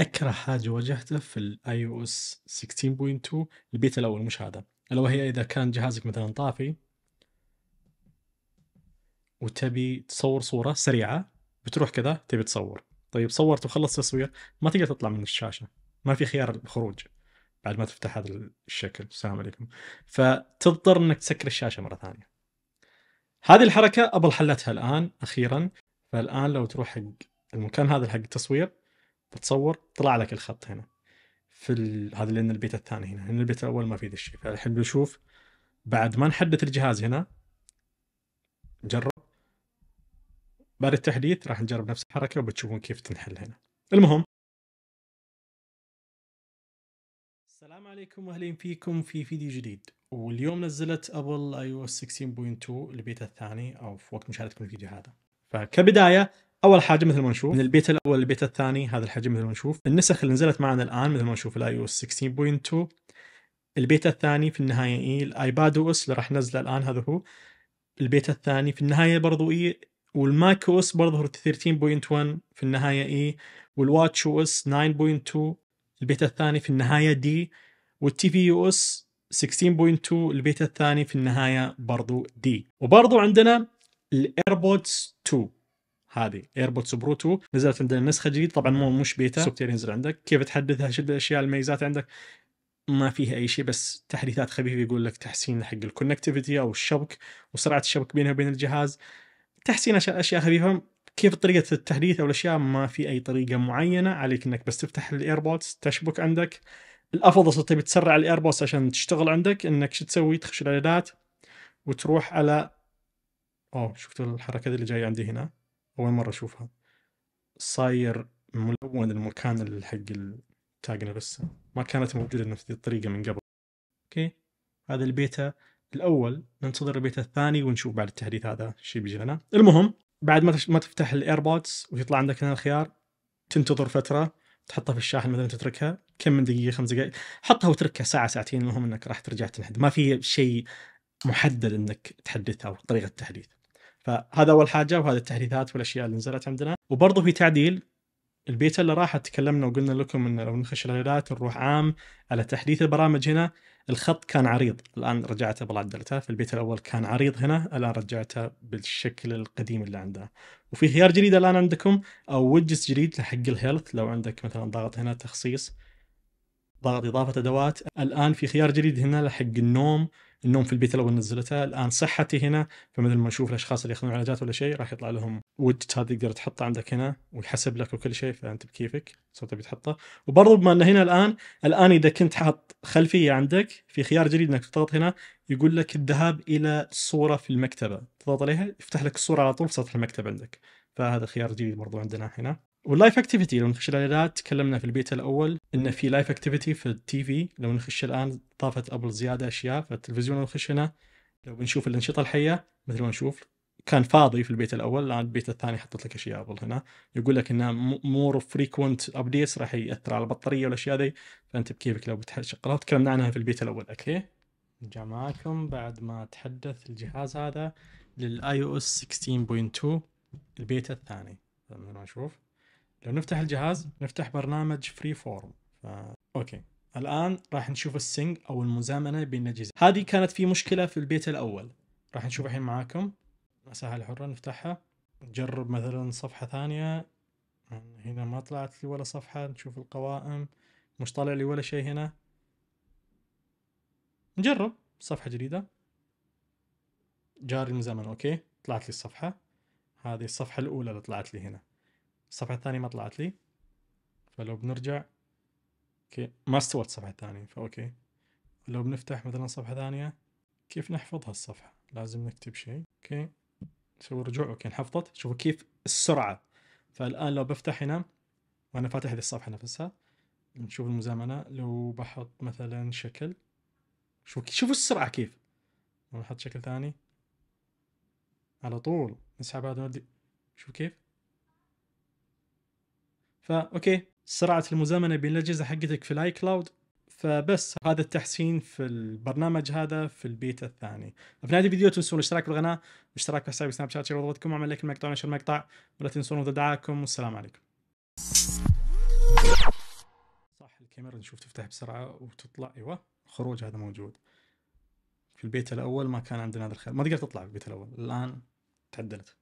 أكره حاجة واجهته في ال iOS 16.2 البيتا الأول مش هذا. ألا وهي إذا كان جهازك مثلا طافي وتبي تصور صورة سريعة بتروح كذا تبي تصور. طيب صورت وخلص تصوير ما تقدر تطلع من الشاشة. ما في خيار الخروج بعد ما تفتح هذا الشكل. السلام عليكم. فتضطر إنك تسكر الشاشة مرة ثانية. هذه الحركة Apple حلتها الآن أخيرا. فالآن لو تروح حق المكان هذا حق التصوير بتصور طلع لك الخط هنا في ال... هذا لأن البيت الثاني هنا لأن البيت الأول ما في ذا الشيء. فالحين بنشوف بعد ما نحدث الجهاز هنا نجرب. بعد التحديث راح نجرب نفس الحركة وبتشوفون كيف تنحل هنا. المهم. السلام عليكم وأهلين فيكم في فيديو جديد. واليوم نزلت Apple iOS 16.2 البيتا الثاني أو في وقت مشاهدتكم الفيديو هذا. فكبداية أول حاجة مثل ما نشوف من البيتا الأول للبيتا الثاني هذا الحجم مثل ما نشوف. النسخ اللي نزلت معنا الآن مثل ما نشوف ال iOS 16.2 البيتا الثاني في النهاية A ال iPadOS اللي راح نزله الآن هذا هو. البيتا الثاني في النهاية برضو A وال macOS برضه 13.1 في النهاية A وال watchOS 9.2 البيتا الثاني في النهاية D وال tvOS 16.2 البيتا الثاني في النهاية برضو D وبرضو عندنا ال AirPods 2 هذه. AirPods Pro 2 نزلت عندنا نسخة جديدة. طبعا مو مش بيتا سوفت ينزل عندك. كيف تحدثها شو الاشياء الميزات عندك. ما فيها أي شيء بس تحديثات خفيفة يقول لك تحسين حق ال connectivity أو الشبك وسرعة الشبك بينها وبين الجهاز. تحسين اشياء خفيفة. كيف طريقة التحديث أو الأشياء؟ ما في أي طريقة معينة عليك إنك بس تفتح ال AirPods تشبك عندك. الأفضل إذا تبي تسرع ال AirPods عشان تشتغل عندك إنك شو تسوي؟ تخش الإعدادات وتروح على أوه شفتوا الحركة اللي جاية عندي هنا. أول مرة أشوفها. صاير ملون المكان حق التاج هنا بس ما كانت موجودة نفس الطريقة من قبل. أوكي؟ هذا البيتا الأول. ننتظر البيتا الثاني ونشوف بعد التحديث هذا الشيء بيجي لنا المهم بعد ما ما تفتح ال AirPods ويطلع عندك هنا الخيار تنتظر فترة تحطها في الشاحن مثلا تتركها. كم من دقيقة خمس دقائق حطها وتركها ساعة ساعتين. المهم إنك راح ترجع تنحد. ما في شيء محدد إنك تحدثها أو طريقة التحديث فهذا أول حاجة وهذه التحديثات والأشياء اللي نزلت عندنا. وبرضه في تعديل البيتا اللي راحت تكلمنا وقلنا لكم ان لو نخش الاعدادات نروح عام على تحديث البرامج هنا. الخط كان عريض الآن رجعته بالعدلته في البيت الأول كان عريض هنا الآن رجعته بالشكل القديم اللي عندنا وفي خيار جديد الآن عندكم أو وجس جديد حق ال Health. لو عندك مثلا ضغط هنا تخصيص. ضغط إضافة أدوات. الآن في خيار جديد هنا حق النوم. النوم في البيت الأول نزلتها الآن صحتي هنا فمثل ما نشوف الأشخاص اللي ياخذون علاجات ولا شيء راح يطلع لهم وجت هذا تقدر تحطه عندك هنا ويحسب لك وكل شيء فأنت بكيفك سو تبي تحطه. وبرضه بما إنه هنا الآن الآن إذا كنت حاط خلفية عندك في خيار جديد إنك تضغط هنا يقول لك الذهاب إلى صورة في المكتبة. تضغط عليها يفتح لك الصورة على طول في سطح المكتب عندك. فهذا خيار جديد برضو عندنا هنا. وال Live Activity لو نخش الاعدادات تكلمنا في البيت الأول انه في Live Activity في ال TV. لو نخش الآن ضافت أبل زيادة أشياء فالتلفزيون لو نخش هنا لو بنشوف الأنشطة الحية مثل ما نشوف كان فاضي في البيت الأول الآن البيت الثاني حطت لك أشياء أبل هنا. يقول لك انها more frequent updates راح يأثر على البطارية والأشياء ذي. فأنت بكيفك لو بتشغلها تكلمنا عنها في البيت الأول أوكي؟ نرجع معاكم بعد ما تحدث الجهاز هذا لل iOS 16.2 البيت الثاني. مثل ما نشوف. لو نفتح الجهاز نفتح برنامج Freeform ف... أوكي. الآن راح نشوف ال sync أو المزامنة بين الأجهزة. هذه كانت في مشكلة في البيت الأول. راح نشوف الحين معاكم. مساحة الحرة نفتحها. نجرب مثلا صفحة ثانية. هنا ما طلعت لي ولا صفحة. نشوف القوائم. مش طالع لي ولا شيء هنا. نجرب صفحة جديدة. جاري المزامنة. أوكي. طلعت لي الصفحة. هذه الصفحة الأولى اللي طلعت لي هنا. الصفحة الثانية ما طلعت لي. فلو بنرجع أوكي ما استوت الصفحة الثانية فأوكي. لو بنفتح مثلا صفحة ثانية كيف نحفظ هالصفحة لازم نكتب شيء أوكي. نسوي رجوع أوكي انحفظت. شوفوا كيف السرعة. فالآن لو بفتح هنا وأنا فاتح هذه الصفحة نفسها نشوف المزامنة. لو بحط مثلا شكل شوفوا شوفوا السرعة كيف. لو نحط شكل ثاني على طول نسحب هذا ونودي شوف كيف. فا أوكي سرعة المزامنة بين الأجهزة حقتك في ال iCloud فبس هذا التحسين في البرنامج هذا في البيتا الثاني. في نهاية الفيديو تنسون الاشتراك بالقناه والاشتراك في حسابي Snapchat وضغطكم أعمل like المقطع ونشر المقطع. ولا تنسون دعاءكم والسلام عليكم. الكاميرا نشوف تفتح بسرعة وتطلع. أيوه خروج هذا موجود. في البيت الأول ما كان عندنا هذا الخيار. ما تقدر تطلع في البيت الأول. الآن تعدلت.